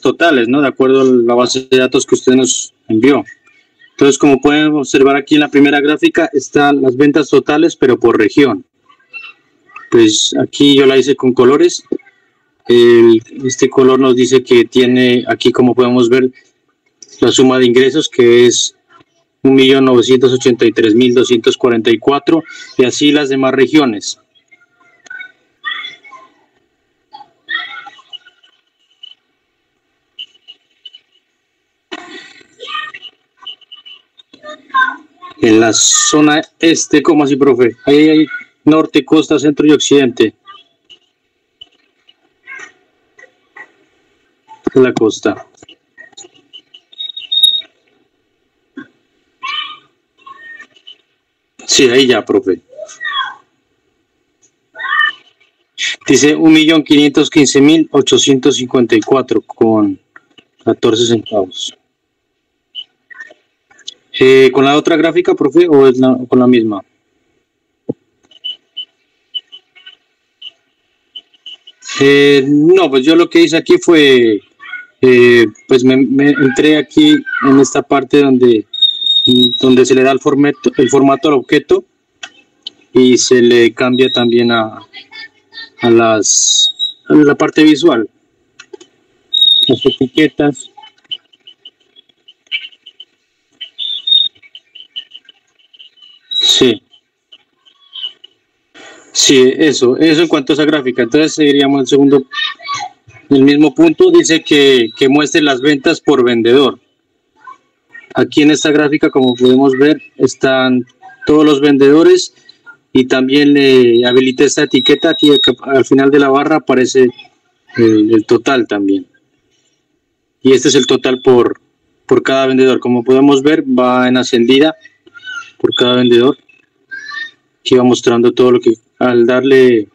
totales, ¿no? De acuerdo a la base de datos que usted nos envió. Entonces, como pueden observar aquí en la primera gráfica, están las ventas totales, pero por región. Pues aquí yo la hice con colores. este color nos dice que tiene, aquí como podemos ver, la suma de ingresos, que es 1.983.244, y así las demás regiones. En la zona este, ¿cómo así, profe? Ahí hay norte, costa, centro y occidente. La costa. Sí, ahí ya, profe. Dice 1.515.854 con 14 centavos. Eh, ¿Con la otra gráfica, profe, o es con la misma? Eh, no, pues yo lo que hice aquí fue, eh, pues me, entré aquí en esta parte donde, donde se le da el formato, el formato al objeto y se le cambia también a, a las a la parte visual, las etiquetas Sí. Sí, eso, eso en cuanto a esa gráfica. Entonces seguiríamos el segundo, el mismo punto, dice que, que muestre las ventas por vendedor. Aquí en esta gráfica, como podemos ver, están todos los vendedores y también le habilité esta etiqueta aquí al final de la barra aparece el, el, total también. Y este es el total por, por cada vendedor. Como podemos ver, va en ascendida por cada vendedor. Aquí va mostrando todo lo que al darle,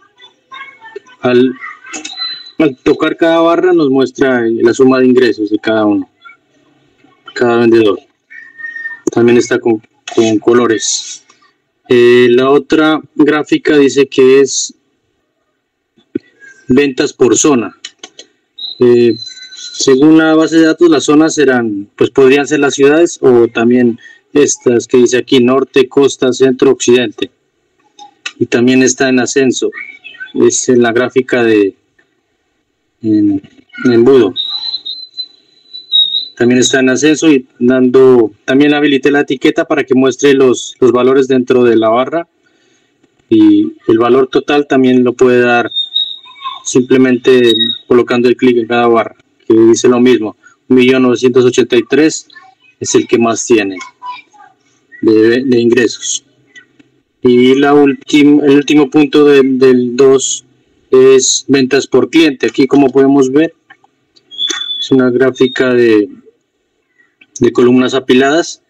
al, tocar cada barra nos muestra la suma de ingresos de cada uno, cada vendedor. También está con, colores. Eh, la otra gráfica dice que es ventas por zona. Eh, según la base de datos, las zonas serán, pues podrían ser las ciudades o también estas que dice aquí, norte, costa, centro, occidente. Y también está en ascenso. Es en la gráfica de en, embudo. También está en ascenso y dando, también habilité la etiqueta para que muestre los, los valores dentro de la barra. Y el valor total también lo puede dar simplemente colocando el clic en cada barra, que dice lo mismo. 1.983 es el que más tiene de, ingresos. Y la última, el último punto del 2 es ventas por cliente. Aquí como podemos ver es una gráfica de, de columnas apiladas.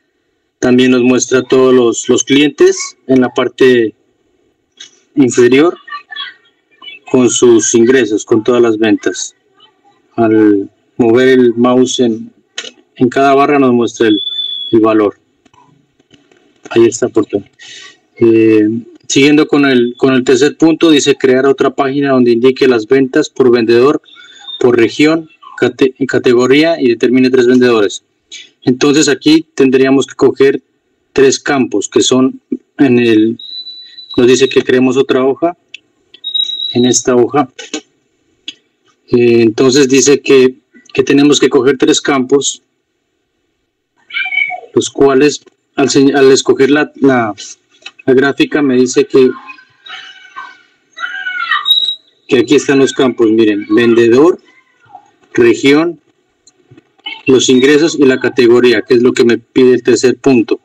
También nos muestra todos los, los clientes en la parte inferior con sus ingresos, con todas las ventas. Al mover el mouse en, en cada barra nos muestra el, el valor. Ahí está por eh, siguiendo con el, con el tercer punto, dice crear otra página donde indique las ventas por vendedor, por región, categoría y determine tres vendedores. Entonces aquí tendríamos que coger tres campos que son en el, nos dice que creemos otra hoja, en esta hoja. Eh, entonces dice que, que tenemos que coger tres campos, los cuales al, escoger la, la, gráfica me dice que, que aquí están los campos, miren, vendedor, región, los ingresos y la categoría, que es lo que me pide el tercer punto.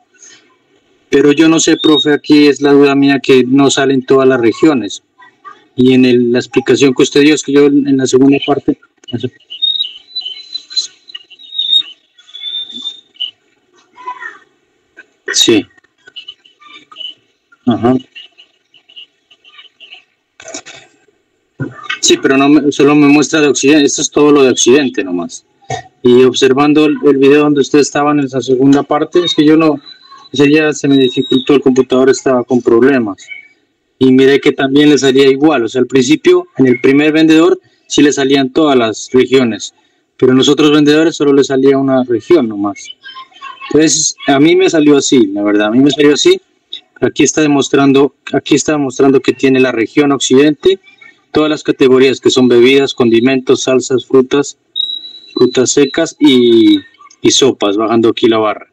Pero yo no sé, profe, aquí es la duda mía que no salen todas las regiones. Y en la explicación que usted dio, es que yo en la segunda parte, Sí. Ajá. Sí, pero no solo me muestra de Occidente, esto es todo lo de Occidente nomás. Y observando el, video donde ustedes estaban en esa segunda parte, es que yo no, ese día se me dificultó, el computador estaba con problemas. Y miré que también le salía igual, o sea, al principio, en el primer vendedor, sí le salían todas las regiones, pero en los otros vendedores solo le salía una región nomás. Entonces, a mí me salió así, la verdad, a mí me salió así. Aquí está demostrando, aquí está demostrando que tiene la región occidente, todas las categorías que son bebidas, condimentos, salsas, frutas, frutas secas y, y sopas, bajando aquí la barra.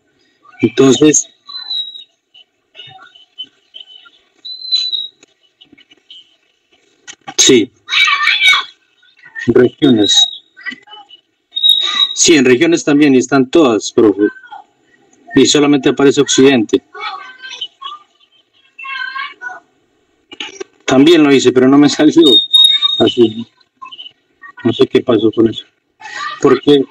Entonces, sí, regiones. Sí, en regiones también están todas, profe. Y solamente aparece Occidente. También lo hice, pero no me salió así. No sé qué pasó con eso. Porque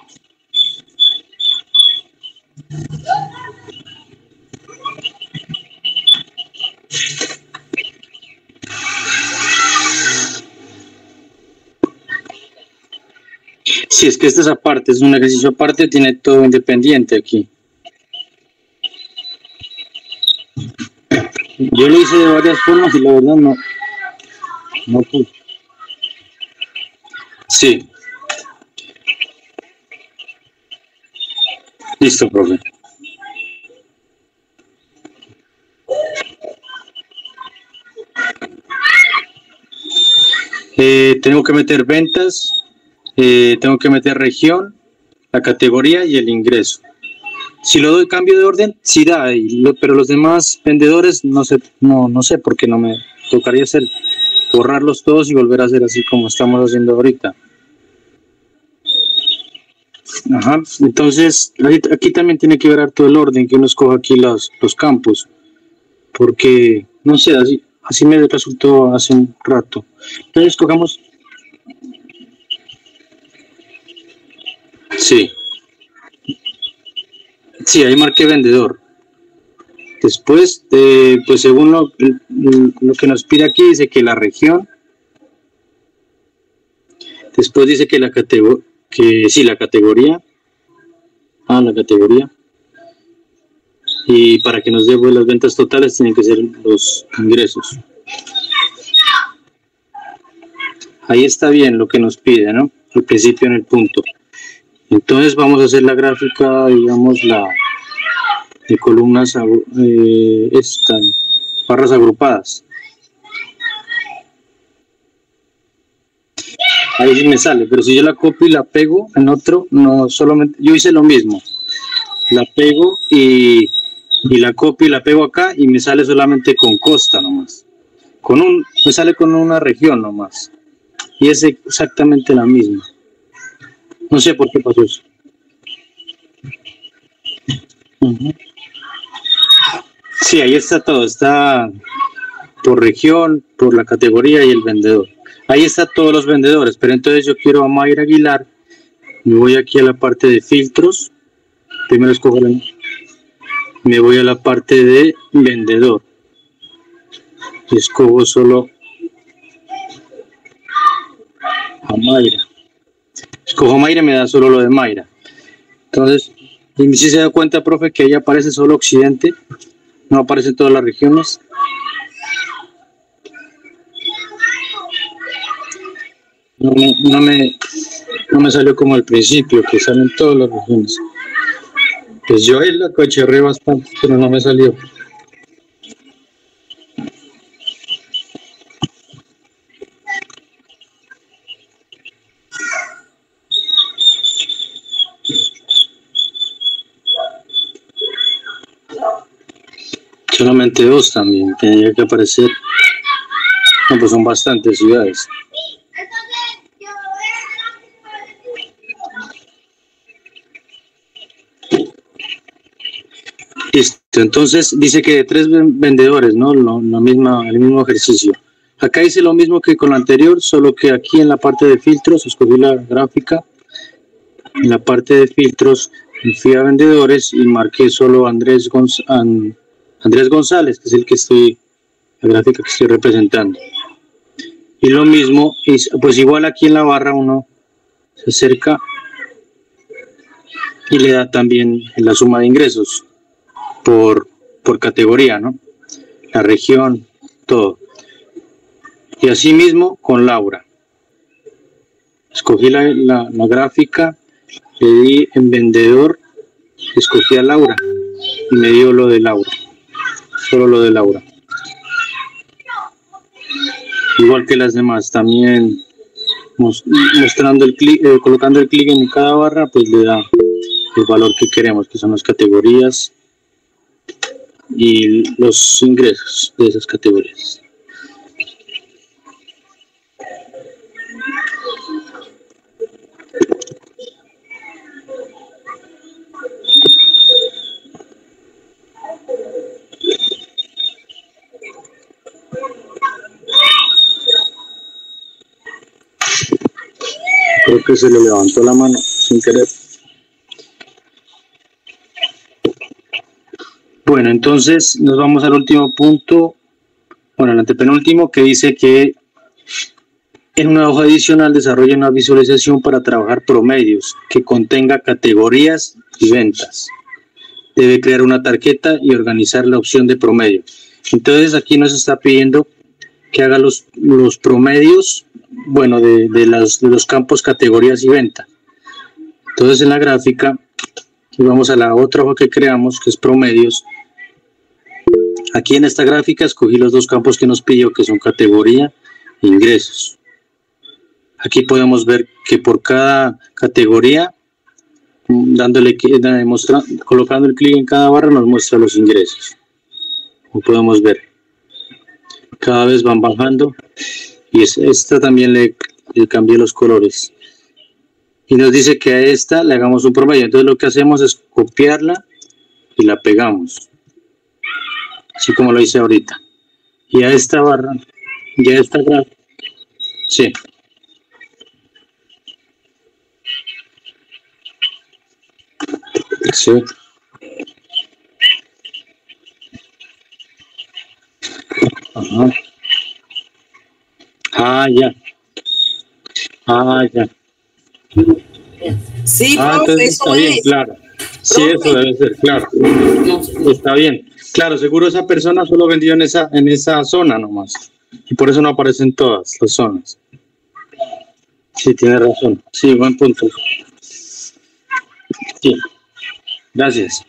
Si es que esta es aparte, es un ejercicio aparte, tiene todo independiente aquí. Yo lo hice de varias formas y la verdad no, no pude. Sí. Listo, profe. Eh, tengo que meter ventas, eh, tengo que meter región, la categoría y el ingreso. Si lo doy cambio de orden, sí da, pero los demás vendedores no sé, no, no sé por qué no me tocaría hacer, borrarlos todos y volver a hacer así como estamos haciendo ahorita. Ajá, entonces aquí también tiene que ver todo el orden que uno escoja aquí los, los campos, porque no sé, así, así me resultó hace un rato. Entonces escogamos Sí. Sí, ahí marqué vendedor. Después, pues según lo, lo, que nos pide aquí, dice que la región. Después dice que la categoría, que sí, la categoría. Ah, la categoría. Y para que nos dé las ventas totales tienen que ser los ingresos. Ahí está bien lo que nos pide, ¿no? Al principio en el punto. Entonces vamos a hacer la gráfica, digamos, la de columnas, eh, estas, barras agrupadas. Ahí sí me sale, pero si yo la copio y la pego en otro, no solamente, yo hice lo mismo. La pego y, y la copio y la pego acá y me sale solamente con costa nomás. Con un, me sale con una región nomás. Y es exactamente la misma. No sé por qué pasó eso. Sí, ahí está todo. Está por región, por la categoría y el vendedor. Ahí está todos los vendedores, pero entonces yo quiero a Mayra Aguilar. Me voy aquí a la parte de filtros. Primero escojo. Me voy a la parte de vendedor. Escojo solo a Mayra escojo Mayra me da solo lo de Mayra. Entonces, si se da cuenta, profe, que ahí aparece solo Occidente, no aparecen todas las regiones. No no me, no me salió como al principio, que salen todas las regiones. Pues yo ahí la cocherré bastante, pero no me salió. Solamente dos también, tendría que aparecer. No, pues son bastantes ciudades. Listo, entonces dice que de tres vendedores, ¿no? Lo, misma, el mismo ejercicio. Acá hice lo mismo que con lo anterior, solo que aquí en la parte de filtros escogí la gráfica. En la parte de filtros fui a vendedores y marqué solo Andrés González Andrés González, que es el que estoy, la gráfica que estoy representando. Y lo mismo, pues igual aquí en la barra uno se acerca y le da también la suma de ingresos por, por categoría, ¿no? La región, todo. Y así mismo con Laura. Escogí la, la, la gráfica, le di en vendedor, escogí a Laura y me dio lo de Laura, solo lo de Laura. Igual que las demás, también mostrando el clic, eh, colocando el clic en cada barra, pues le da el valor que queremos, que son las categorías y los ingresos de esas categorías. Creo que se le levantó la mano sin querer. Bueno, entonces nos vamos al último punto, bueno, el antepenúltimo, que dice que en una hoja adicional desarrolla una visualización para trabajar promedios que contenga categorías y ventas. Debe crear una tarjeta y organizar la opción de promedio. Entonces aquí nos está pidiendo que haga los, los promedios, bueno, de, de, los campos categorías y venta. Entonces en la gráfica, y vamos a la otra hoja que creamos, que es promedios, Aquí en esta gráfica escogí los dos campos que nos pidió, que son categoría e ingresos. Aquí podemos ver que por cada categoría, dándole, colocando el clic en cada barra, nos muestra los ingresos. Como podemos ver, cada vez van bajando y esta también le, le cambié los colores. Y nos dice que a esta le hagamos un promedio. Entonces lo que hacemos es copiarla y la pegamos así como lo hice ahorita. Y a esta barra, y a esta sí. Sí. Ajá. Ah, ya. Ah, ya. Sí, ah, entonces está bien, claro. Sí, eso debe ser, claro. Está bien. Claro, seguro esa persona solo vendió en esa, en esa zona nomás. Y por eso no aparecen todas las zonas. Sí, tiene razón. Sí, buen punto. Sí. Gracias.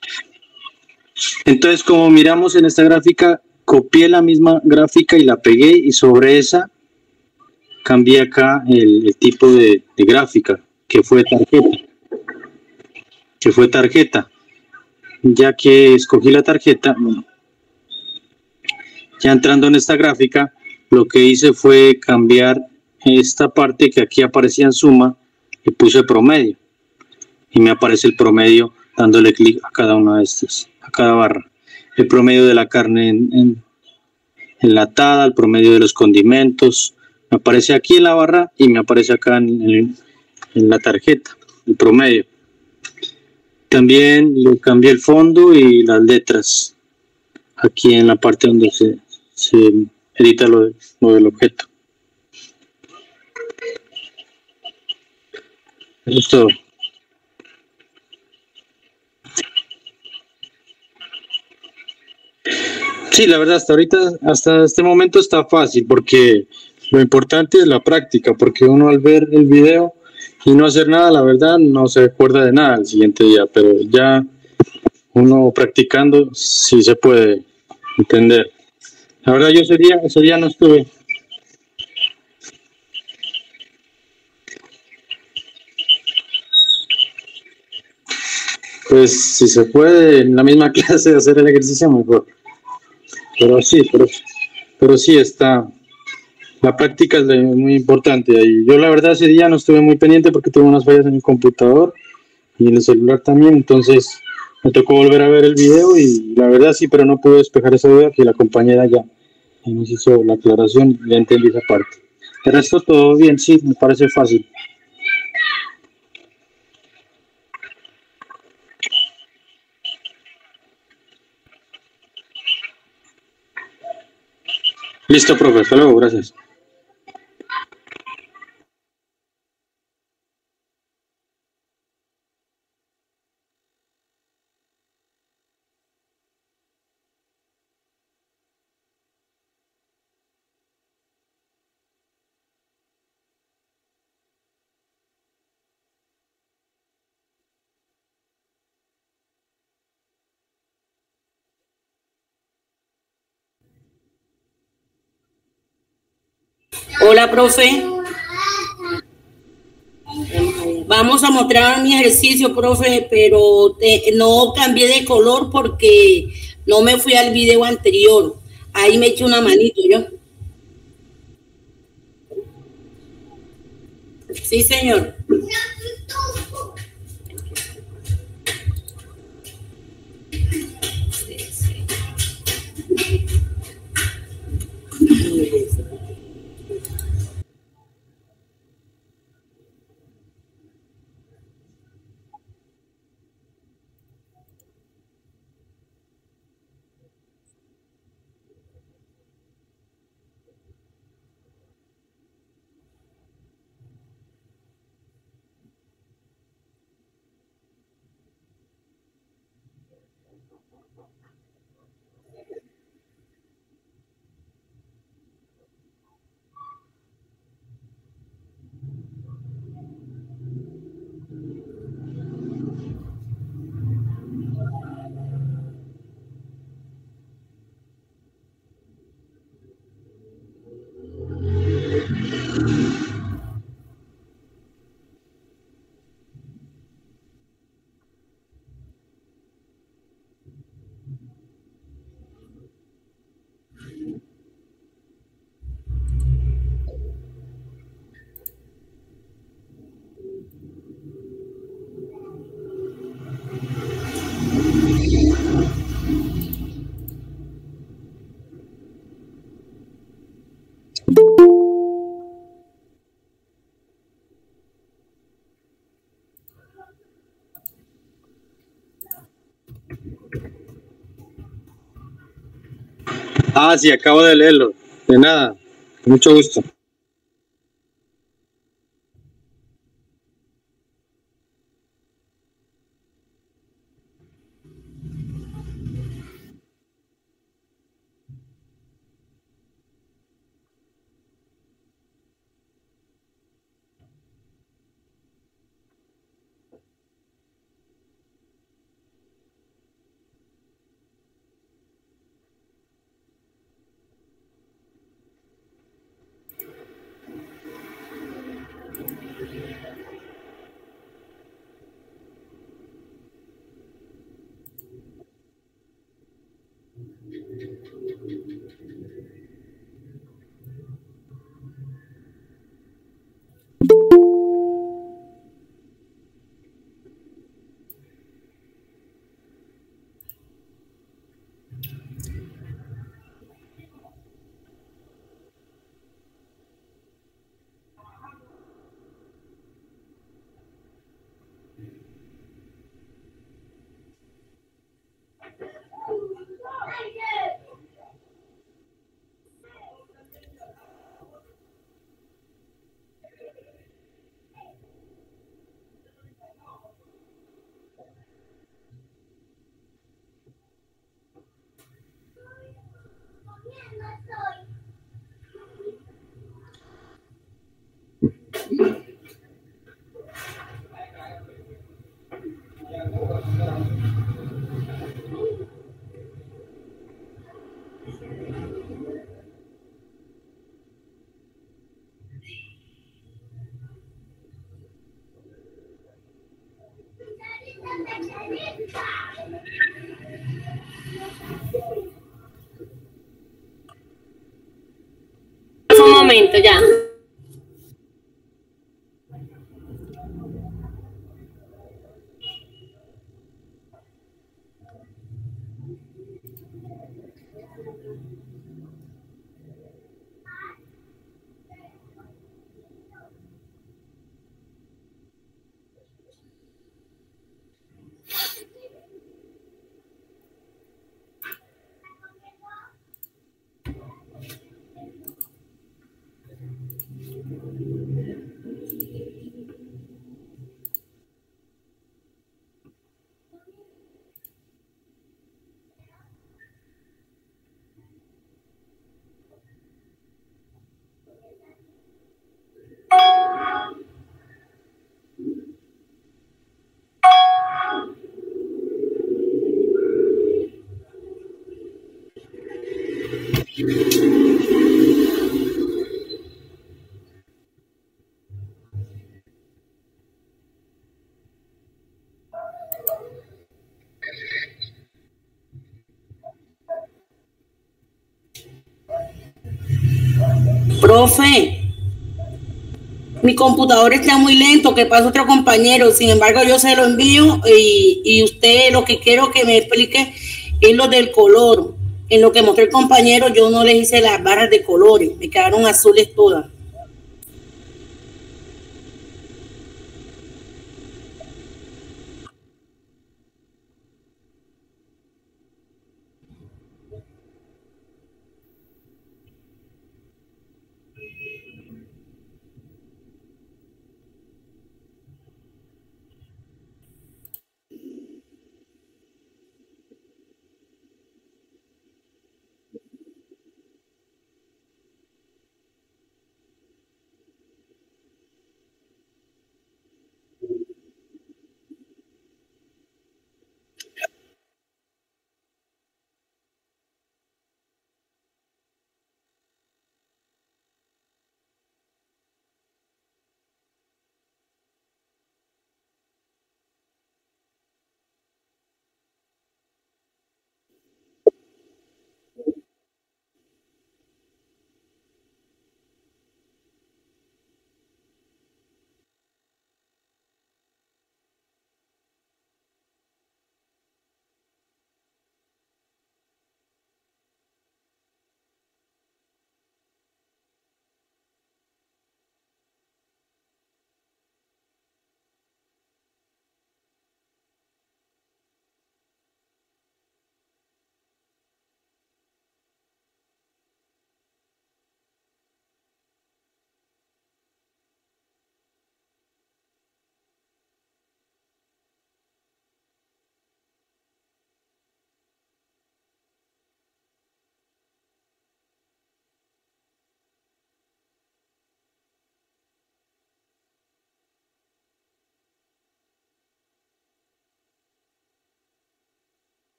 Entonces, como miramos en esta gráfica, copié la misma gráfica y la pegué y sobre esa cambié acá el, tipo de, gráfica, que fue tarjeta. Que fue tarjeta ya que escogí la tarjeta, ya entrando en esta gráfica, lo que hice fue cambiar esta parte que aquí aparecía en suma, y puse promedio. Y me aparece el promedio dándole clic a cada una de estas, a cada barra. El promedio de la carne en, enlatada, el promedio de los condimentos. Aparece aquí en la barra y me aparece acá en la tarjeta, el promedio. También le cambié el fondo y las letras aquí en la parte donde se, edita lo, del objeto. Eso es todo. Sí, la verdad, hasta ahorita, hasta este momento está fácil porque lo importante es la práctica, porque uno al ver el video y no hacer nada, la verdad, no se acuerda de nada el siguiente día, pero ya uno practicando sí se puede entender. La verdad, yo ese día, ese día no estuve. Pues si se puede en la misma clase hacer el ejercicio mejor. Pero sí, pero, pero sí está, la práctica es muy importante. Y yo la verdad ese día no estuve muy pendiente porque tuve unas fallas en el computador y en el celular también, entonces me tocó volver a ver el video y la verdad sí, pero no pude despejar esa duda que la compañera ya nos hizo la aclaración y ya entendí esa parte. El resto todo bien, sí, me parece fácil. Listo, profe. Hasta luego. Gracias. Hola, profe. Vamos a mostrar mi ejercicio, profe, pero no cambié de color porque no me fui al video anterior. Ahí me eché una manito yo. Sí, señor. Ah, sí, acabo de leerlo. De nada. mucho gusto. Un momento, ya. Profe, mi computador está muy lento, que pasa otro compañero, sin embargo yo se lo envío y, y usted lo que quiero que me explique es lo del color. En lo que mostró el compañero yo no les hice las barras de colores, me quedaron azules todas.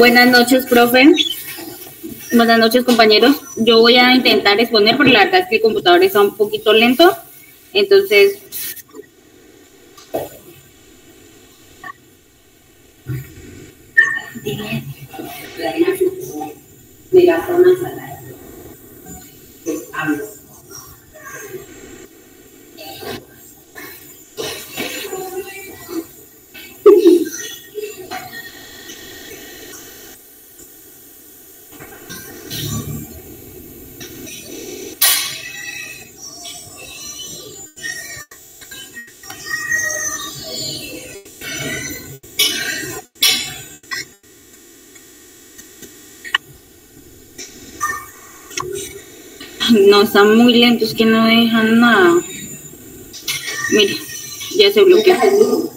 Buenas noches, profe. Buenas noches, compañeros. Yo voy a intentar exponer, porque la verdad es que el computador está un poquito lento. Entonces, no, están muy lentos, que no dejan nada. Mire, ya se bloqueó.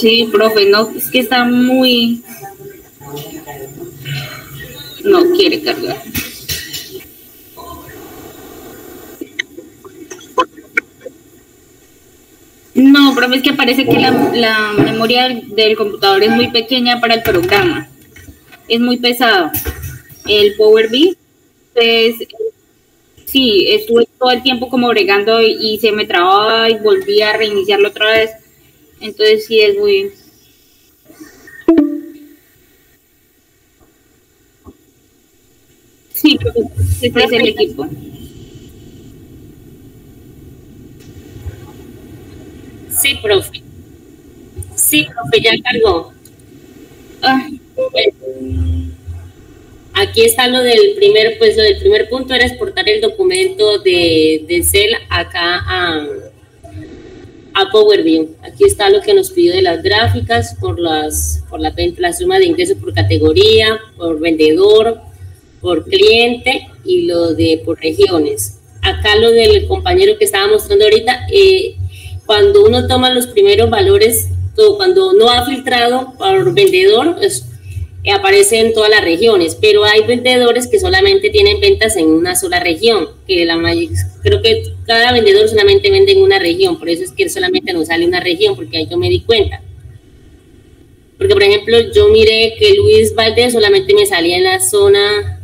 Sí, profe, no, es que está muy... No quiere cargar. No, profe, es que parece que la, la memoria del computador es muy pequeña para el programa. Es muy pesado. El Power BI, pues, sí, estuve todo el tiempo como bregando y, se me trababa y volvía a reiniciarlo otra vez. Entonces sí es muy... Sí, este es el equipo. Sí, profe. Sí, profe, ya cargó. Ah, aquí está lo del primer, pues lo del primer punto era exportar el documento de, de Cell acá a, a Power. Aquí está lo que nos pidió de las gráficas por las por la, la suma de ingresos por categoría, por vendedor, por cliente y lo de por regiones. Acá lo del compañero que estaba mostrando ahorita, eh, cuando uno toma los primeros valores, todo, cuando no ha filtrado por vendedor, pues, eh, aparece en todas las regiones, pero hay vendedores que solamente tienen ventas en una sola región, que la creo que cada vendedor solamente vende en una región, por eso es que solamente nos sale una región, porque ahí yo me di cuenta. Porque, por ejemplo, yo miré que Luis Valdez solamente me salía en la zona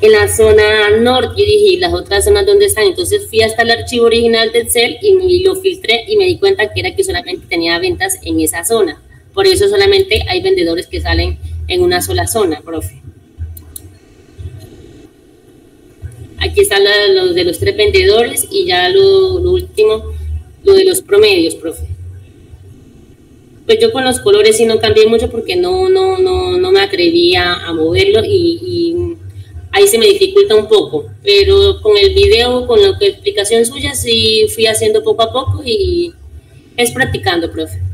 en la zona norte y dije, ¿y las otras zonas dónde están? Entonces fui hasta el archivo original del CEL y, lo filtré y me di cuenta que era que solamente tenía ventas en esa zona. Por eso solamente hay vendedores que salen en una sola zona, profe. Aquí están los de los tres vendedores y ya lo, último, lo de los promedios, profe. Pues yo con los colores sí no cambié mucho porque no, no, no, no me atrevía a moverlo y ahí se me dificulta un poco, pero con el video, con la explicación suya, sí fui haciendo poco a poco y es practicando, profe.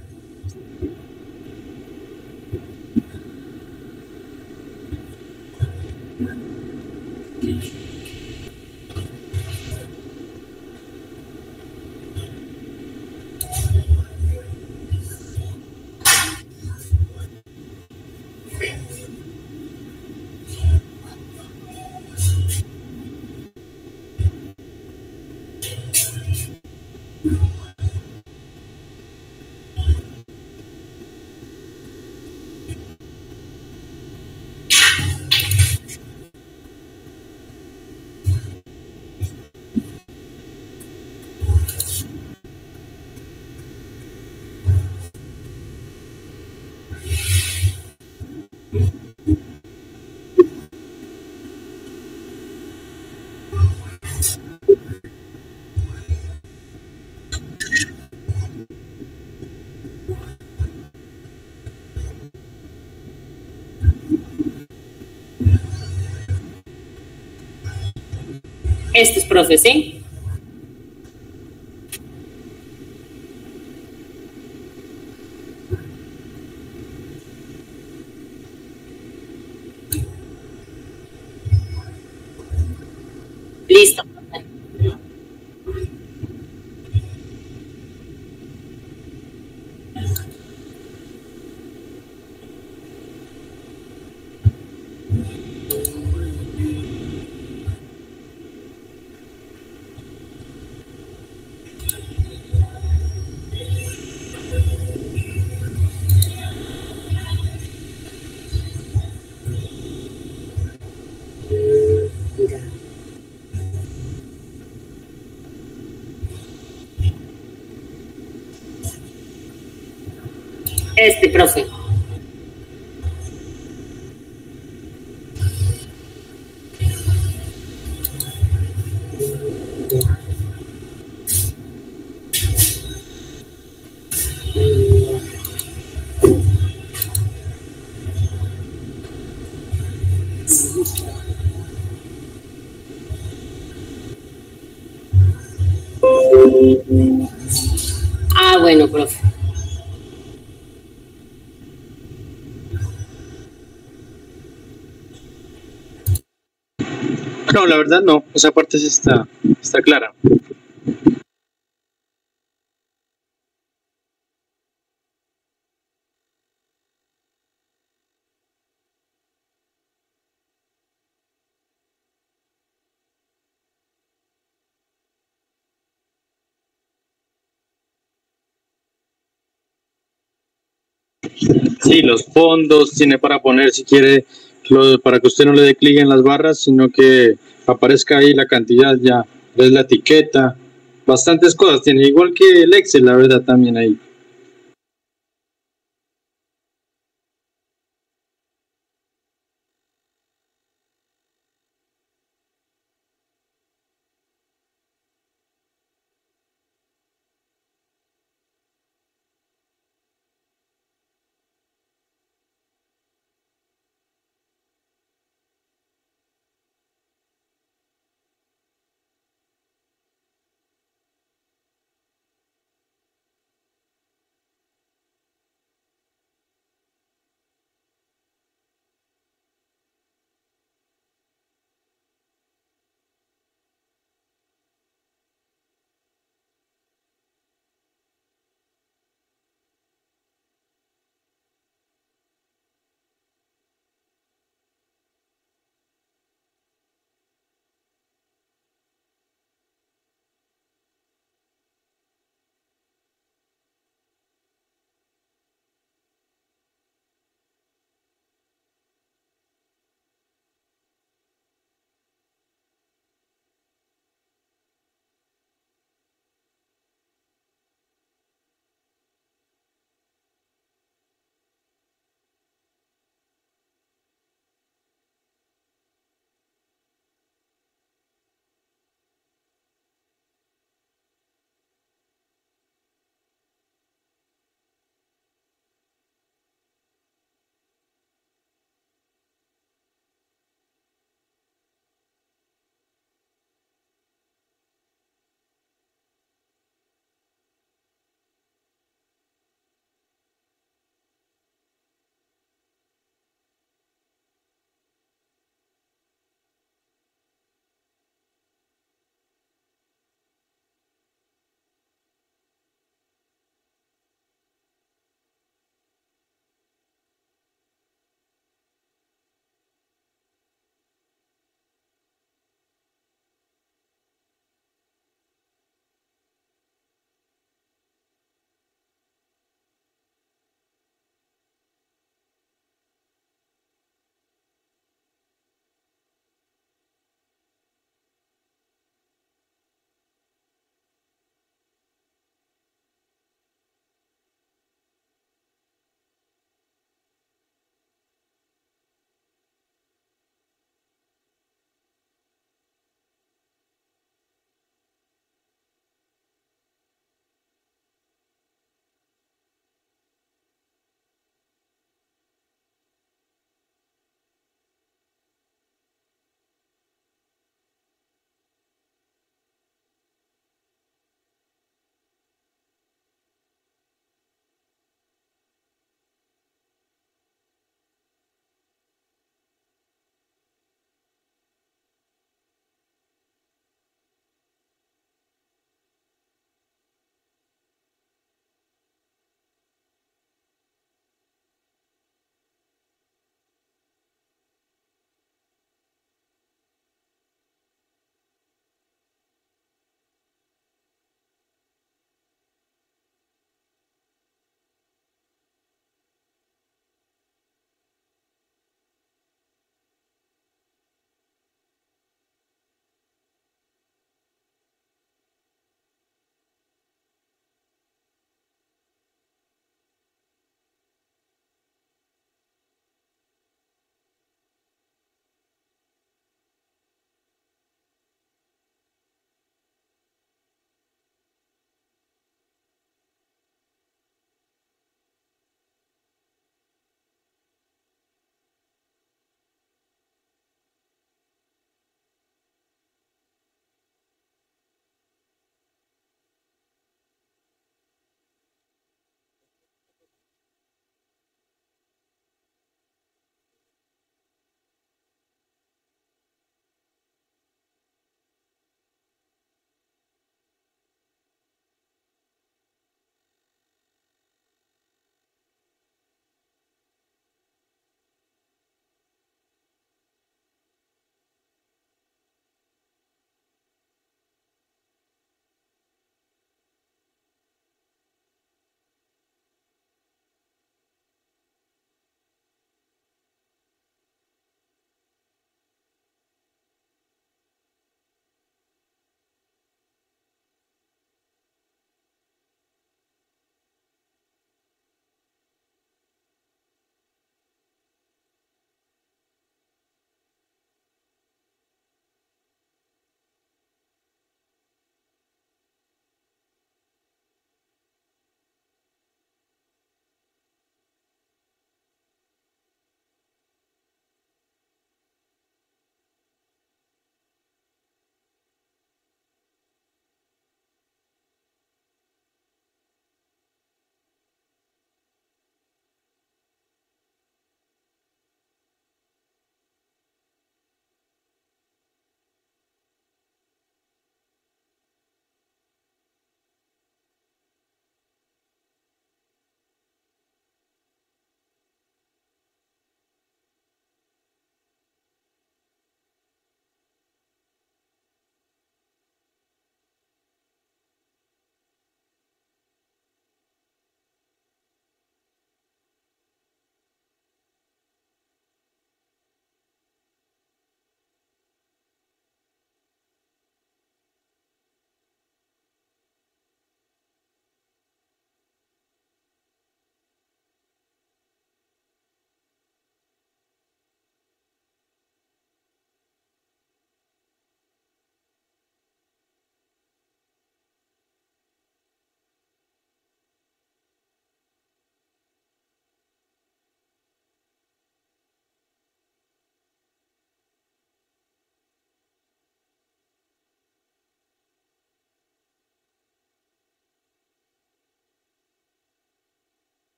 Esto es profe, ¿sí? Listo. Este, profe. Ah, no, la verdad no. Esa parte sí está, está clara. Sí, los fondos tiene para poner si quiere lo, para que usted no le dé clic en las barras, sino que aparezca ahí la cantidad ya, es la etiqueta, bastantes cosas tiene, igual que el Excel, la verdad, también ahí.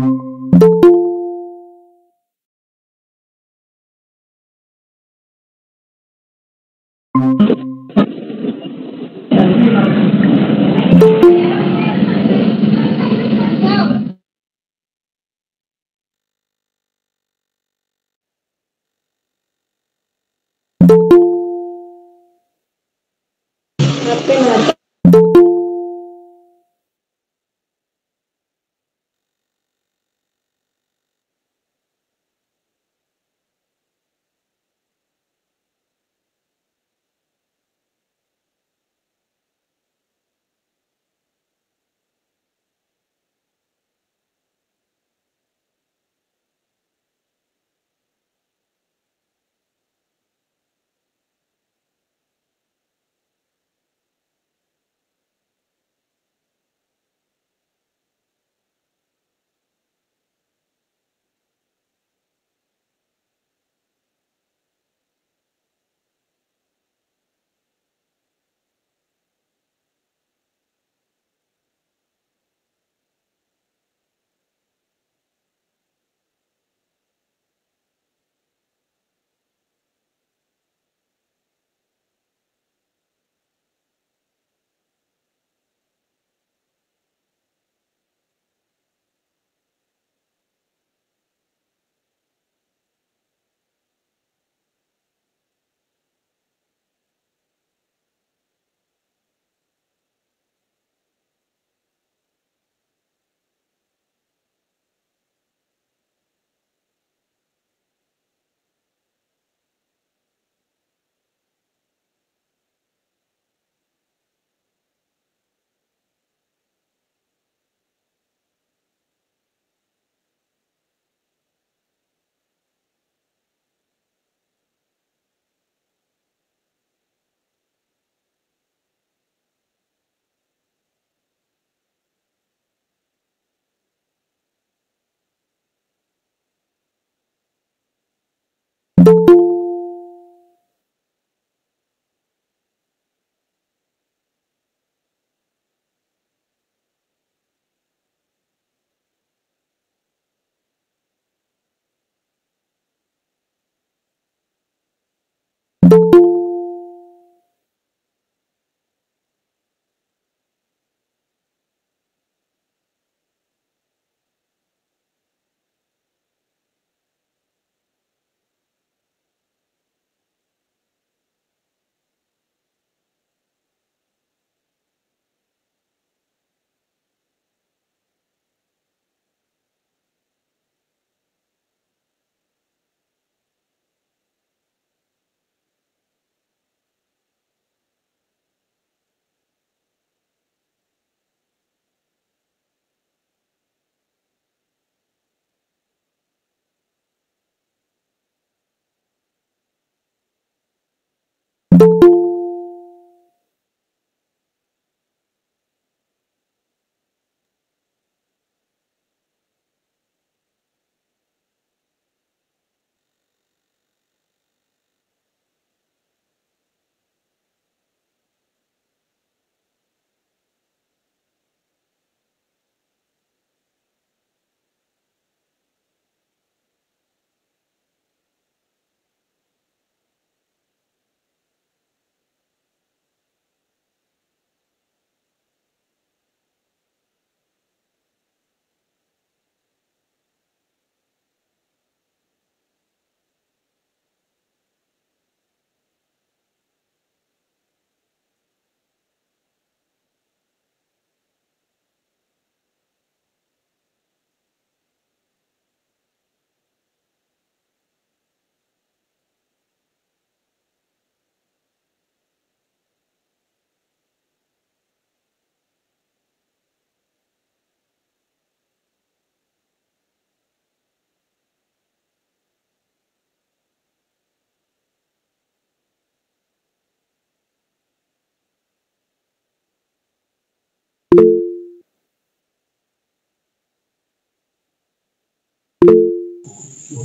Thank you.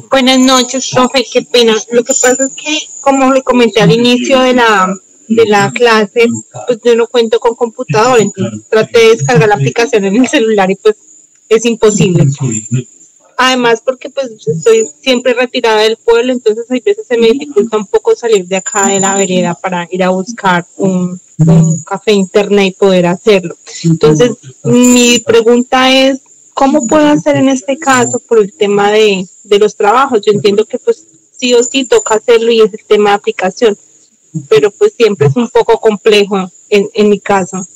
Buenas noches, profe, qué pena. Lo que pasa es que, como le comenté al inicio de la, de la clase, pues yo no cuento con computador, entonces traté de descargar la aplicación en el celular y pues es imposible. Además, porque pues estoy siempre retirada del pueblo, entonces a veces se me dificulta un poco salir de acá de la vereda para ir a buscar un, café internet y poder hacerlo. Entonces, mi pregunta es, ¿cómo puedo hacer en este caso por el tema de, de los trabajos? Yo entiendo que pues sí o sí toca hacerlo y es el tema de aplicación, pero pues siempre es un poco complejo en, en mi caso.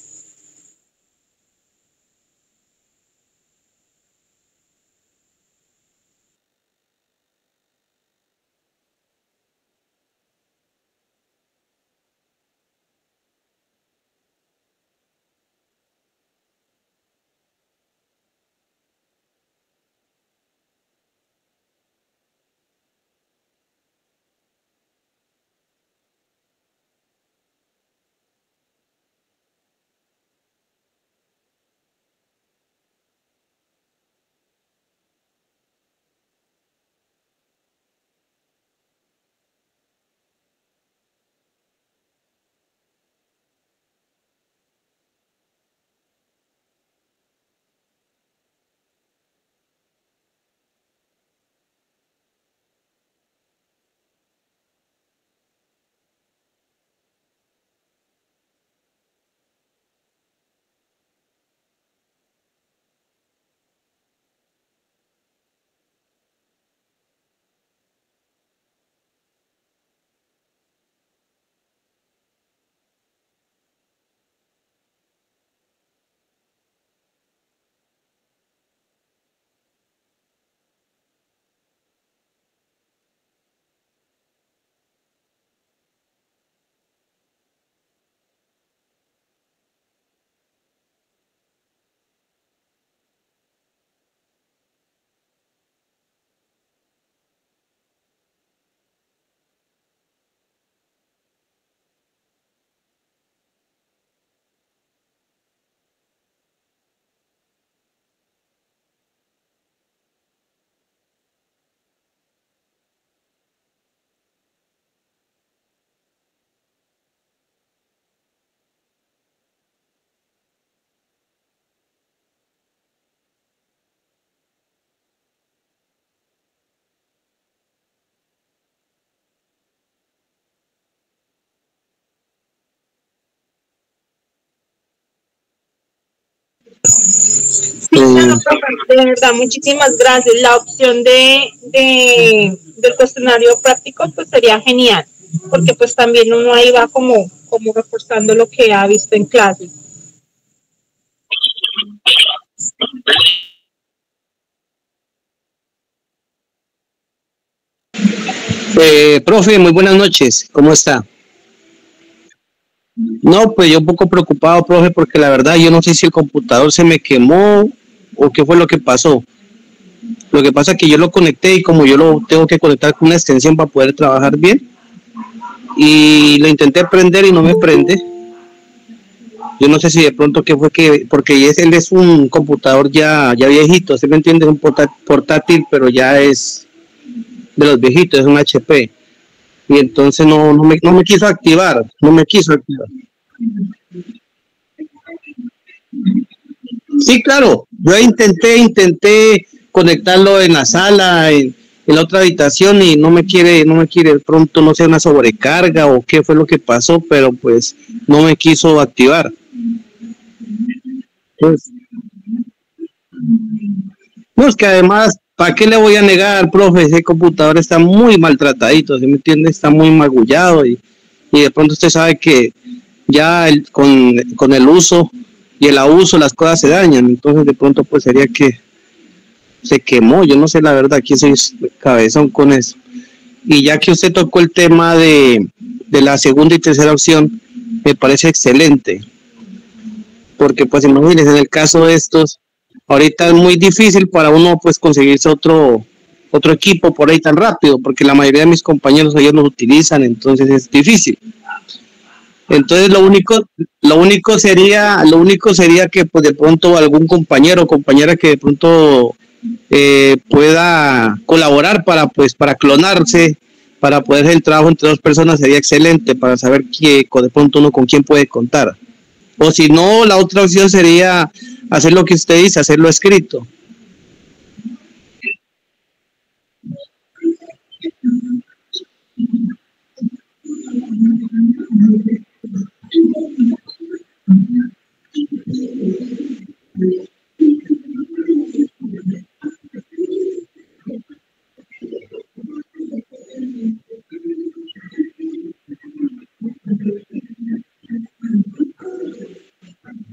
Sí, claro, de verdad, muchísimas gracias. La opción de, del cuestionario práctico pues sería genial, porque pues también uno ahí va como, como reforzando lo que ha visto en clase. Eh, profe, muy buenas noches. ¿Cómo está? No, pues yo un poco preocupado, profe, porque la verdad yo no sé si el computador se me quemó o qué fue lo que pasó. Lo que pasa es que yo lo conecté y como yo lo tengo que conectar con una extensión para poder trabajar bien, y lo intenté prender y no me prende. Yo no sé si de pronto qué fue que, porque él es un computador ya, ya viejito, ¿se me entiende? Es un portátil, pero ya es de los viejitos, es un HP y entonces no, no, me, no me quiso activar, no me quiso activar. Sí, claro, yo intenté, intenté conectarlo en la sala, en, la otra habitación y no me quiere, no me quiere, pronto no sé, una sobrecarga o qué fue lo que pasó, pero pues no me quiso activar. Pues, no, es que además ¿Para qué le voy a negar, profe? Ese computador está muy maltratadito, ¿se me entiende? Está muy magullado y, de pronto usted sabe que ya con, el uso y el abuso las cosas se dañan. Entonces de pronto pues sería que se quemó. Yo no sé la verdad, aquí soy cabezón con eso. Y ya que usted tocó el tema de, de la segunda y tercera opción, me parece excelente. Porque pues imagínense, en el caso de estos, ahorita es muy difícil para uno pues conseguirse otro otro equipo por ahí tan rápido, porque la mayoría de mis compañeros ellos lo utilizan, entonces es difícil. Entonces lo único, lo único sería, lo único sería que pues de pronto algún compañero o compañera que de pronto eh, pueda colaborar para pues para clonarse, para poder hacer el trabajo entre dos personas sería excelente para saber que de pronto uno con quién puede contar. O si no, la otra opción sería hacer lo que usted dice, hacerlo escrito.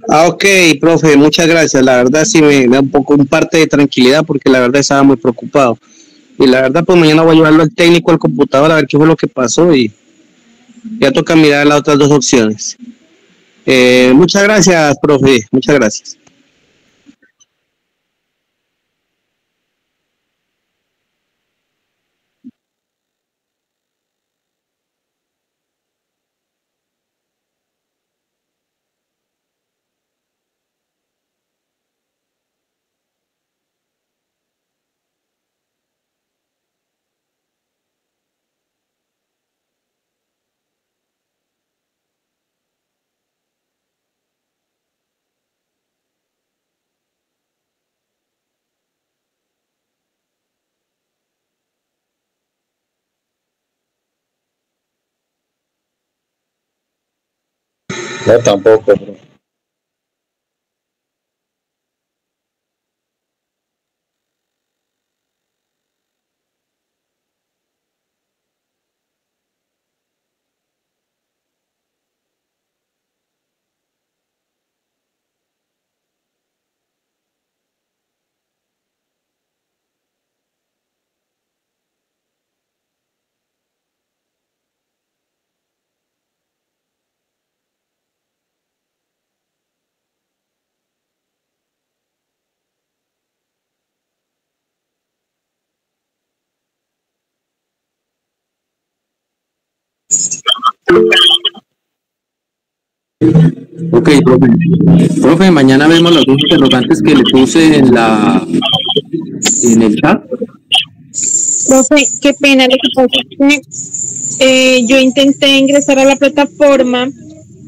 Ah, ok, profe, muchas gracias. La verdad sí me, da un poco un parte de tranquilidad porque la verdad estaba muy preocupado. Y la verdad, pues mañana voy a llevarlo al técnico, al computador, a ver qué fue lo que pasó y ya toca mirar las otras dos opciones. Eh, muchas gracias, profe. Muchas gracias. No, tampoco. Ok, profe. Profe, mañana vemos los dos interrogantes que le puse en la en el chat. Profe, qué pena, lo que pasa eh, yo intenté ingresar a la plataforma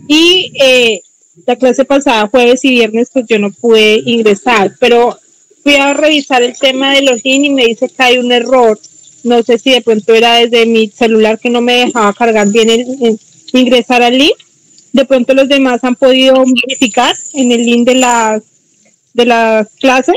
y eh, la clase pasada, jueves y viernes, pues yo no pude ingresar, pero fui a revisar el tema de login y me dice que hay un error. No sé si de pronto era desde mi celular que no me dejaba cargar bien el, ingresar al link de pronto los demás han podido verificar en el link de la de la clase.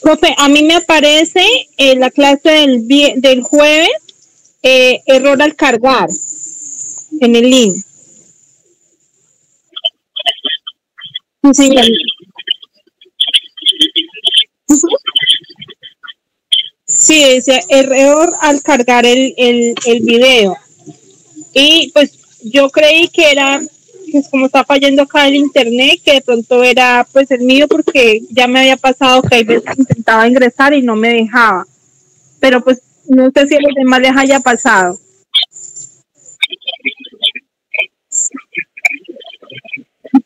Profe, a mí me aparece en la clase del, del jueves eh, error al cargar en el link. Sí, Sí, error al cargar el, el, el video. Y pues yo creí que era, pues como está fallando acá el internet, que de pronto era pues el mío porque ya me había pasado que veces intentaba ingresar y no me dejaba. Pero pues no sé si a los demás les haya pasado.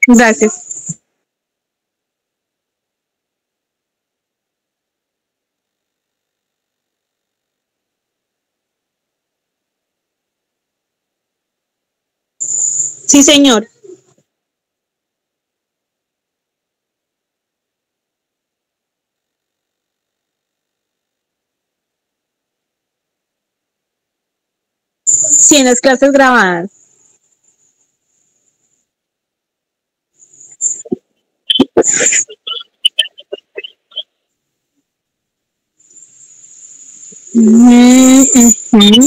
Gracias. Sí, señor. Sí, en las clases grabadas. Mm -hmm.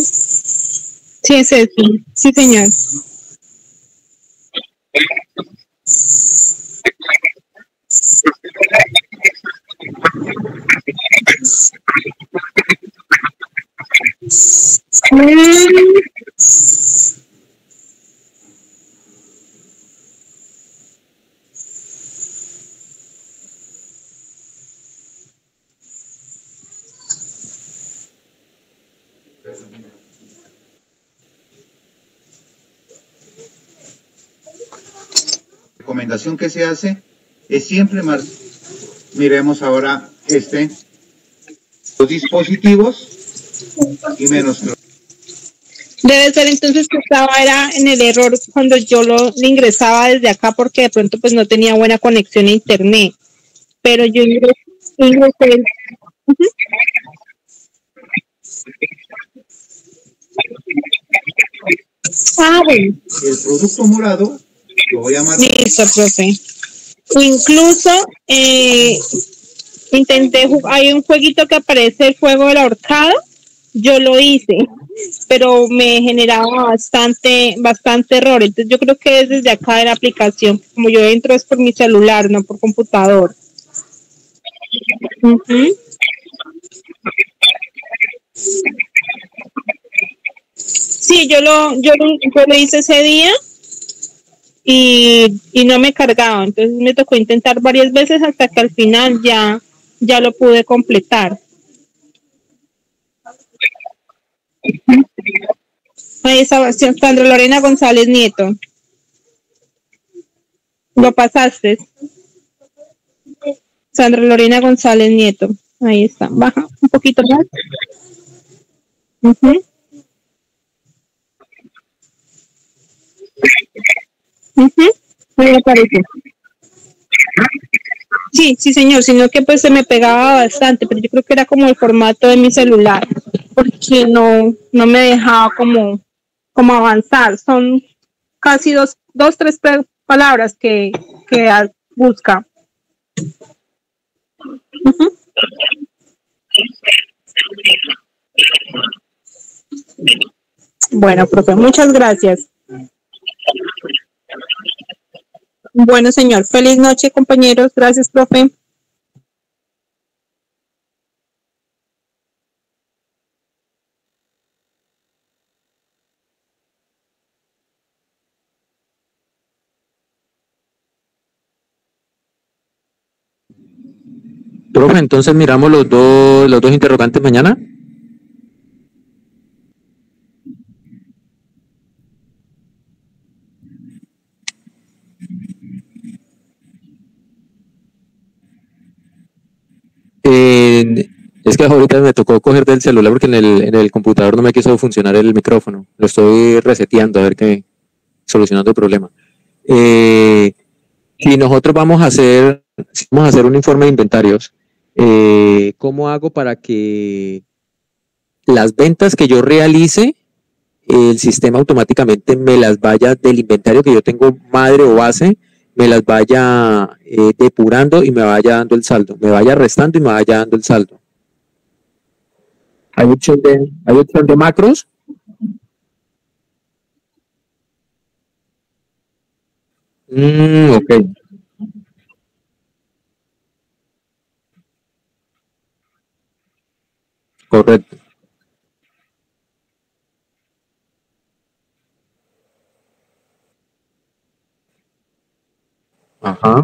Sí, es eso. Sí, señor. Recomendación que se hace es siempre más, miremos ahora este, los dispositivos y menos. Debe ser entonces que estaba era en el error cuando yo lo ingresaba desde acá porque de pronto pues no tenía buena conexión a internet. Pero yo ingresé. ingresé Ah, bueno. El producto morado lo voy a marcar. Listo, profe. Incluso eh, Intenté hay un jueguito que aparece el juego del ahorcado, yo lo hice, pero me generaba bastante, bastante error. Entonces yo creo que es desde acá de la aplicación, como yo entro es por mi celular, no por computador. Sí, yo lo, yo, yo lo hice ese día y, y no me cargaba, entonces me tocó intentar varias veces hasta que al final ya, ya lo pude completar. Ahí Sandra Lorena González Nieto. Lo pasaste. Sandra Lorena González Nieto. Ahí está. Baja un poquito más. Ujú. Ujú. Ahí aparece. Sí, sí, señor, sino que pues se me pegaba bastante, pero yo creo que era como el formato de mi celular, porque no, no me dejaba como, como avanzar. Son casi dos, dos tres palabras que, que busca. Bueno, profe, muchas gracias. Bueno, señor, feliz noche, compañeros. Gracias, profe. Profe, entonces miramos los dos, los dos interrogantes mañana. Es que ahorita me tocó coger del celular porque en el, en el computador no me quiso funcionar el micrófono. Lo estoy reseteando a ver qué, solucionando el problema. Eh, si nosotros vamos a hacer, si vamos a hacer un informe de inventarios, eh, ¿cómo hago para que las ventas que yo realice, el sistema automáticamente me las vaya del inventario que yo tengo madre o base, me las vaya eh, depurando y me vaya dando el saldo, me vaya restando y me vaya dando el saldo? ¿Hay opción de, hay opción de macros? Mm, ok. Correcto. Ajá.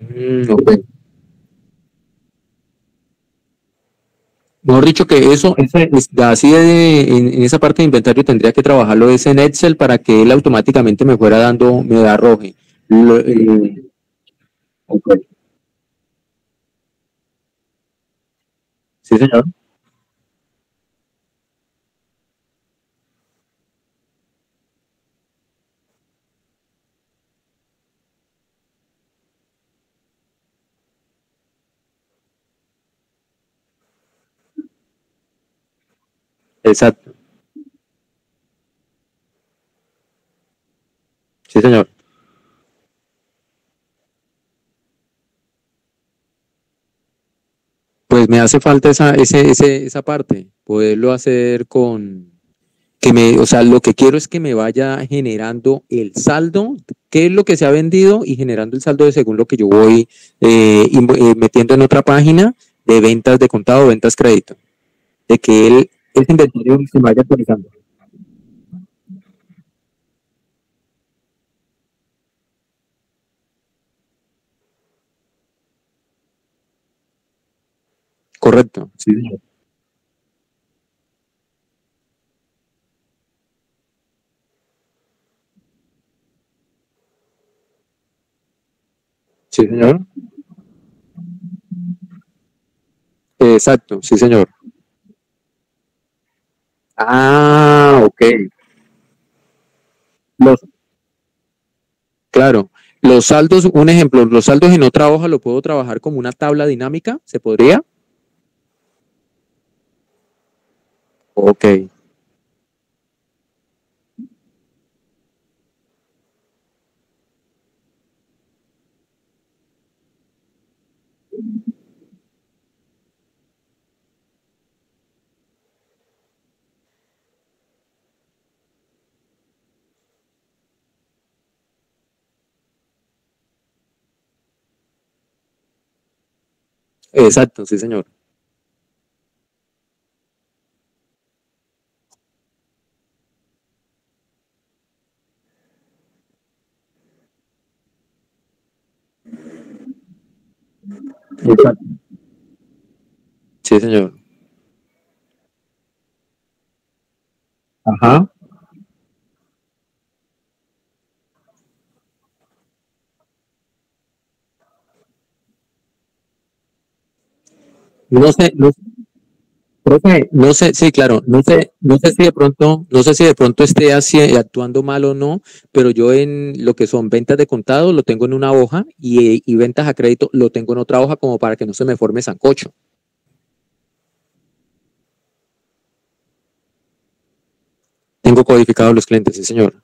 Mm. Mejor dicho que eso, ese- es- así de, en, en esa parte de inventario tendría que trabajarlo es en Excel para que él automáticamente me fuera dando, me arroje. Lo- eh. Sí, señor. Exacto. Sí, señor. Pues me hace falta esa, ese, ese, esa parte, poderlo hacer con que me, o sea, lo que quiero es que me vaya generando el saldo, qué es lo que se ha vendido y generando el saldo de según lo que yo voy eh, eh, metiendo en otra página de ventas de contado, ventas crédito, de que él, ese inventario se vaya actualizando. Correcto, sí, señor. Sí, señor. Exacto, sí, señor. Ah, ok. Los, claro, Los saldos, un ejemplo, los saldos en otra hoja lo puedo trabajar como una tabla dinámica, ¿se podría? Ok. Exacto, sí, señor. Exacto. Sí, señor. Ajá. No sé, no, profe, no sé, sí, claro, no sé, no sé si de pronto, no sé si de pronto esté así, actuando mal o no, pero yo en lo que son ventas de contado lo tengo en una hoja y, y ventas a crédito lo tengo en otra hoja como para que no se me forme sancocho. Tengo codificados los clientes, sí, señor.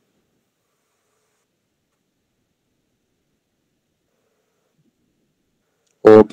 Ok,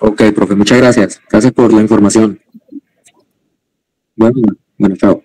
Ok, profe, muchas gracias. Gracias por la información. Bueno, bueno, chao.